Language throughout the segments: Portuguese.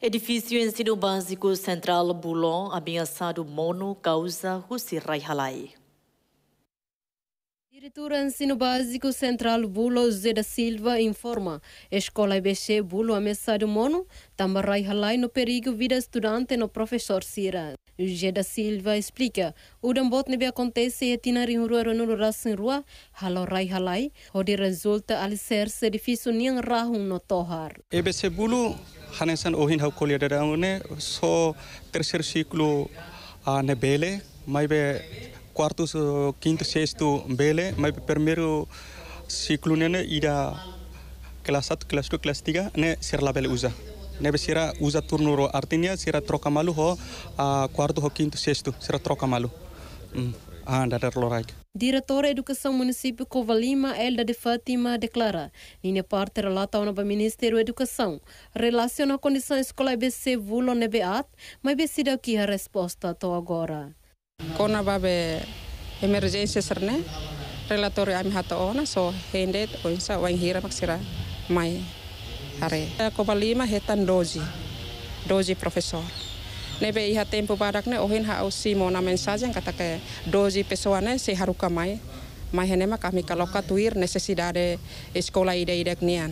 Edifício Ensino Básico Central Bulon ameaçado mono causa Russi Raihalai. Diretora Ensino Básico Central Bulo Zeda Silva informa Escola IBC Bulo ameaçado mono também Raihalai no perigo vida estudante no professor Sira. Zeda Silva explica o dambot nebe acontece e tinari rua no rasin rua halo Raihalai onde resulta alicerce edifício niang rahung no tohar. EBC Bulo hanesan ohin hau colher da so terceiro ciclo a nebele be quarto quinto sexto bele be primeiro ciclo ne ida kelas 1 kelas 2 kelas 3 ne label usa ne be usa turno ro sira troca malu ho a quarto ho quinto sexto sira troca malu mm. ah da lorai Diretora Educação Município Covalima, Elda de Fátima, declara, em parte relata ao Ministério da Educação, relaciona a condição escolar BC vulo nebeat, mas becida aqui a resposta até agora. Kona babe emergência serne, relatório ami hata ona, so hendet, oinsa, wain hira maksira, mai are. Covalima hetan dozi, dozi professor. nebe iha tempo badak ne ohin ha au simo na mensagem kata ke dozi pessoa ne se haruka mai mai hene ma kami kaloka tuir necessidade escola ide ide nian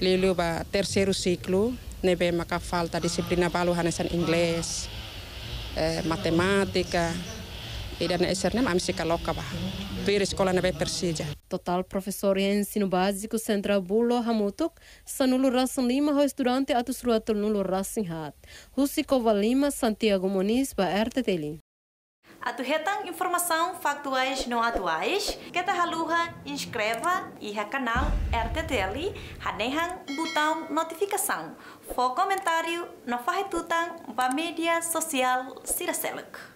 lilu ba terceiro ciclo nebe maka falta disiplina balu hanesan inglês eh, matemática ida na eserne ma amsi kaloka ba tuir escola nebe persija Total professor em ensino básico Central Bulo Hamutuk, Sanulo Rassen Lima, ho estudante atus ruatul nulo Rassen hat. Hussikova Lima, Santiago Muniz, ba RTTL. Atu hetang informação factuais não atuais, que ta haluha inscreva e canal RTTL, hanehang botão notificação. For comentário, no farretutang ba mídia social Siraseluk.